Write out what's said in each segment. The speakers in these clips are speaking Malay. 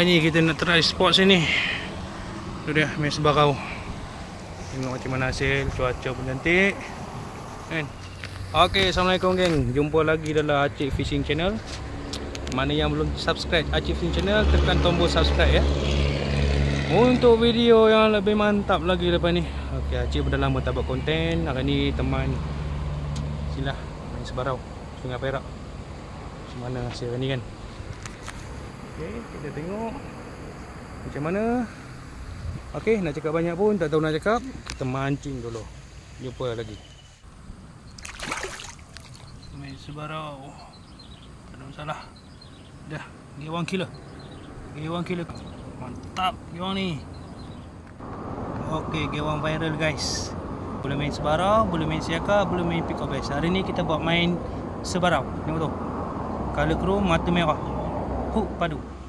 Hari ni kita nak try spot sini. Tu dia main sebarau. Tengok macam mana hasil, cuaca pun cantik. Kan? Okey, Assalamualaikum geng. Jumpa lagi dalam Acik Fishing Channel. Mana yang belum subscribe Acik Fishing Channel, tekan tombol subscribe ya. Untuk video yang lebih mantap lagi lepas ni. Okey, Acik dah lama tak buat konten. Hari ni teman Silah main sebarau Sungai Perak. Macam mana hasil ni kan? Okey, kita tengok macam mana. Okey, nak cakap banyak pun tak tahu nak cakap. Kita mancing dulu. Jumpa lagi. Main sebarau. Tak ada masalah. Dah, gewang kilo. Gewang kilo. Mantap gewang ni. Okey, gewang viral guys. Boleh main sebarau, boleh main siaka, boleh main pick up bass. Hari ni kita buat main sebarau. Tengok tu. Color crew mata merah. Hook padu.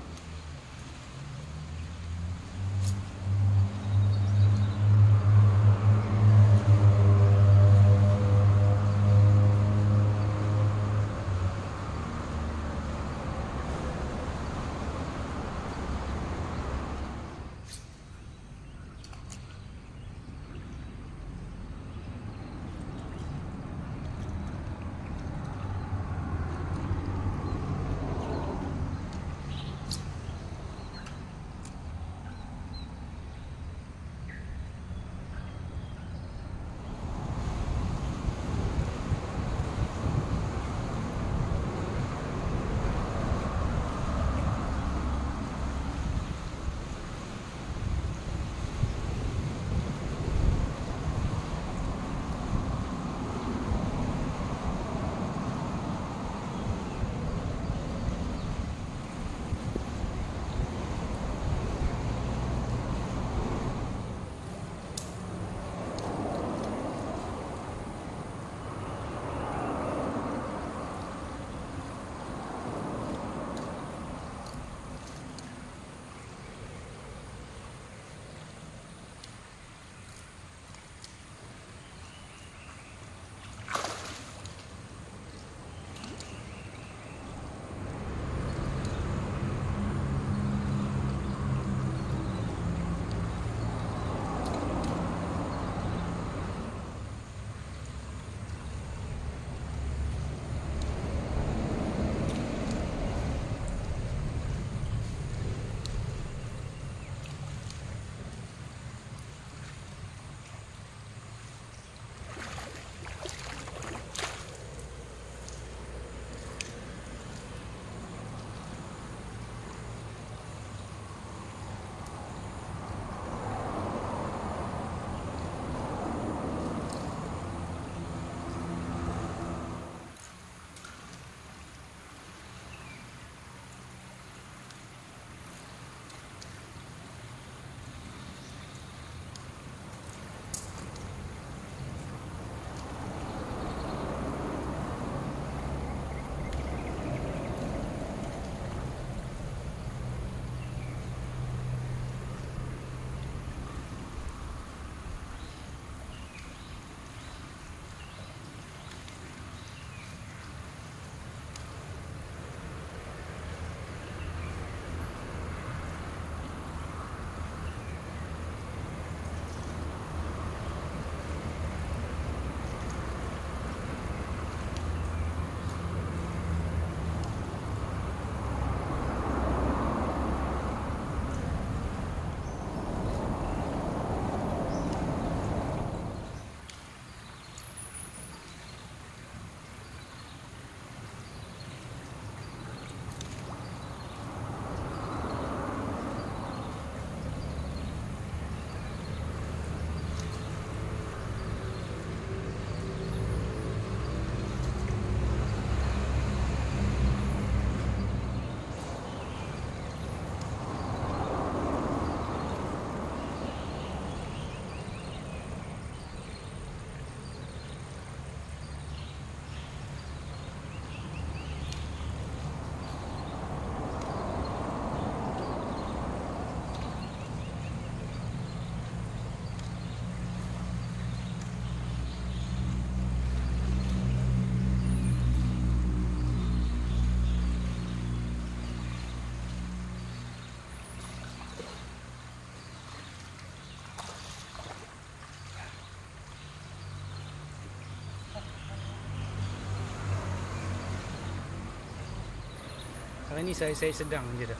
Ni saya saya sedang je dah.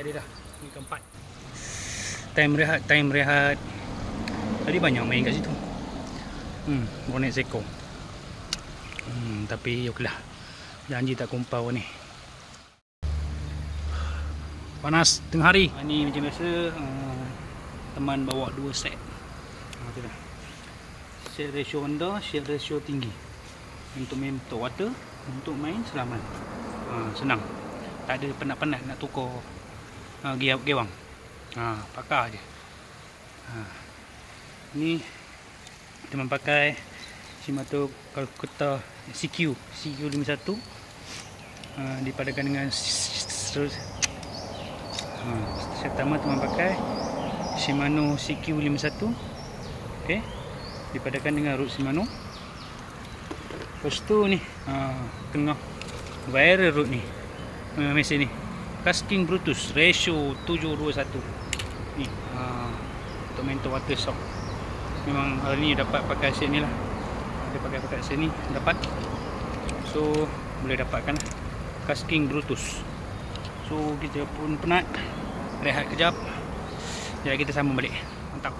Jadi dah. Ni keempat. Time rehat, time rehat. Tadi banyak main kat situ. Hmm, bonek seko. Hmm, tapi okeylah. Janji tak kumpau ni. Panas tengah hari. Ha, ni macam biasa uh, teman bawa dua set. Ha, tu dah. Set ratio rendah, set ratio tinggi. Untuk main motor water, untuk main selamat. Ha, senang. Tak ada penat-penat nak tukar uh, gear gewang. Ha, pakar je. Ha. Ni teman pakai Shimano Calcutta CQ CQ51 uh, dipadakan dengan ha, set pertama teman pakai Shimano CQ51 okey dipadakan dengan root Shimano lepas tu ni ha, tengah viral root ni uh, mesin ni. Casking brutus ratio 721 ni ha, untuk mentor water shock memang hari ni dapat pakai set ni lah. Dia pakai pakai set ni dapat. So boleh dapatkan lah. Casking brutus. So kita pun penat. Rehat kejap. Jadi kita sambung balik. Mantap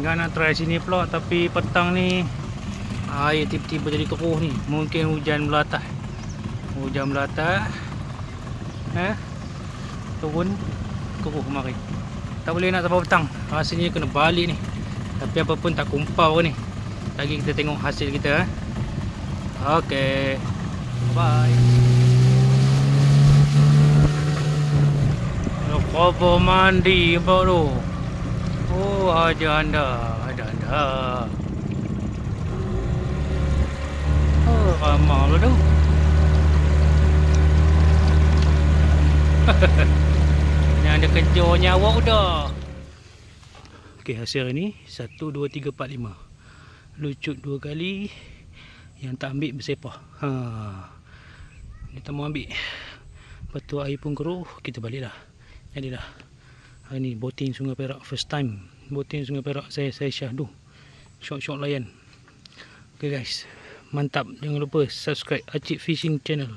Tinggal nak try sini pula tapi petang ni air tiba-tiba jadi keruh ni. Mungkin hujan melatah. Hujan melatah. Eh? Turun keruh kemari. Tak boleh nak sampai petang. Rasanya kena balik ni. Tapi apa pun tak kumpau ni. Lagi kita tengok hasil kita eh. Okey. Bye. Kau mandi apa tu? Oh, ada anda. Ada anda. Oh, ramah lah tu. Yang ada kejarnya awak dah. Okey, hasil ni 1, 2, 3, 4, 5. Lucut dua kali. Yang tak ambil bersepah. Ha. Tak mau ambil. Lepas tu air pun keruh. Kita balik dah. Jadilah. Hari ni boating Sungai Perak first time. Boating Sungai Perak saya saya syahdu. Short-short layan. Okay guys. Mantap. Jangan lupa subscribe Acik Fishing Channel.